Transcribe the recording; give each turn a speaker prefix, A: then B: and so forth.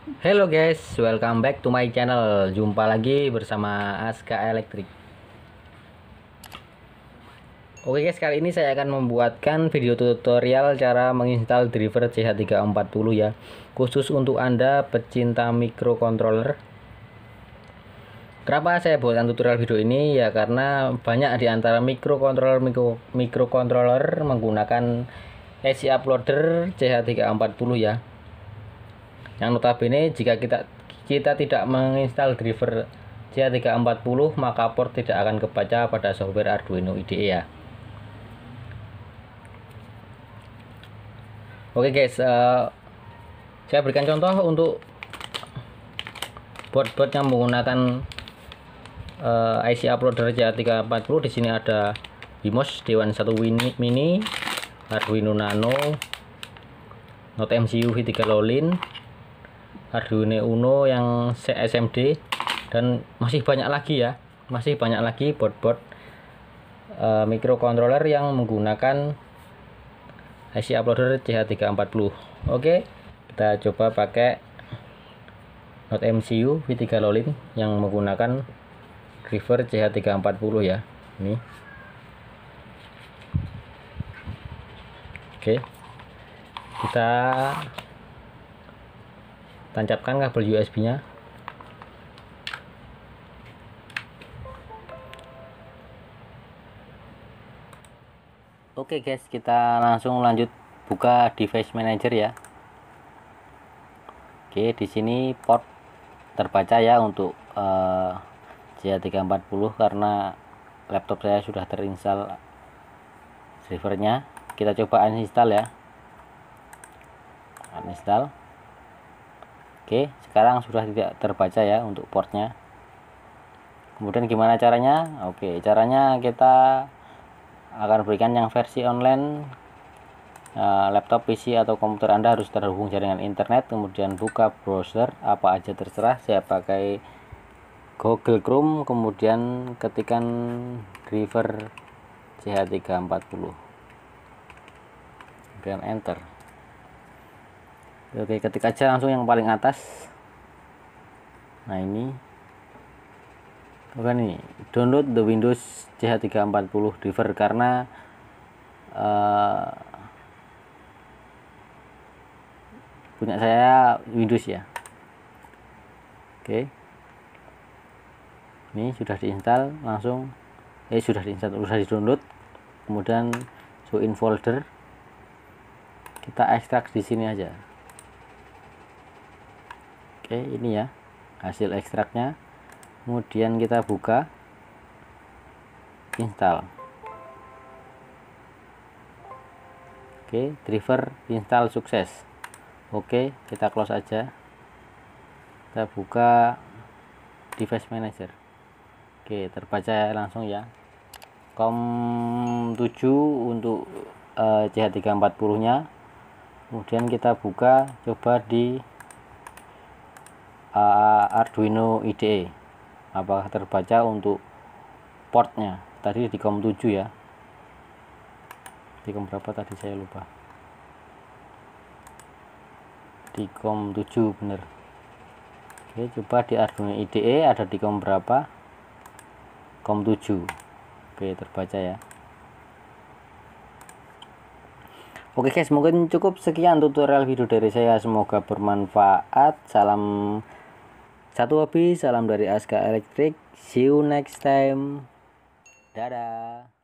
A: Hello guys, welcome back to my channel. Jumpa lagi bersama Aska Elektrik. Oke guys, kali ini saya akan membuatkan video tutorial cara menginstal driver CH340 ya. Khusus untuk Anda pecinta microcontroller. Kenapa saya buatkan tutorial video ini? Ya karena banyak di antara microcontroller micro, microcontroller menggunakan IC uploader CH340 ya yang notabene jika kita kita tidak menginstal driver CH340 maka port tidak akan kebaca pada software Arduino IDE ya. Oke guys uh, saya berikan contoh untuk board-board yang menggunakan uh, IC uploader CH340 di sini ada BIMOS Dewan 1 Mini Arduino Nano Note MCU V3 Lolin Arduino Uno yang SMD dan masih banyak lagi ya. Masih banyak lagi board-board uh, microcontroller yang menggunakan IC uploader CH340 oke kita coba pakai Note MCU V3 Lolin yang menggunakan driver CH340 ya. Ini. Oke kita tancapkan kabel USB nya. Oke guys kita langsung lanjut buka device manager ya. Oke di sini port terbaca ya untuk uh, eh, CH340 karena laptop saya sudah terinstall drivernya kita coba uninstall ya. Uninstall Oke sekarang sudah tidak terbaca ya untuk portnya. Kemudian gimana caranya? Oke caranya kita akan berikan yang versi online. Uh, laptop PC atau komputer Anda harus terhubung jaringan internet kemudian buka browser apa aja terserah saya pakai Google Chrome kemudian ketikan driver CH340 kemudian enter oke ketik aja langsung yang paling atas. Nah ini. Bukan ini. Download the Windows CH340 driver karena uh, punya saya Windows ya. Oke. Ini sudah diinstal langsung eh sudah diinstal sudah di download kemudian show in folder. Kita ekstrak di sini aja oke ini ya hasil ekstraknya. Kemudian kita buka install. Oke driver install sukses. Oke kita close aja. Kita buka device manager. Oke terbaca langsung ya. Com 7 untuk uh, CH340 nya kemudian kita buka coba di uh, Arduino IDE apakah terbaca untuk portnya? Tadi di COM 7 ya. Di COM berapa tadi? Saya lupa. Di COM 7 bener. Oke coba di Arduino IDE ada di COM berapa? COM 7 oke terbaca ya. Oke guys, mungkin cukup sekian tutorial video dari saya. Semoga bermanfaat. Salam satu hobi, salam dari Aska Elektrik. See you next time. Dadah.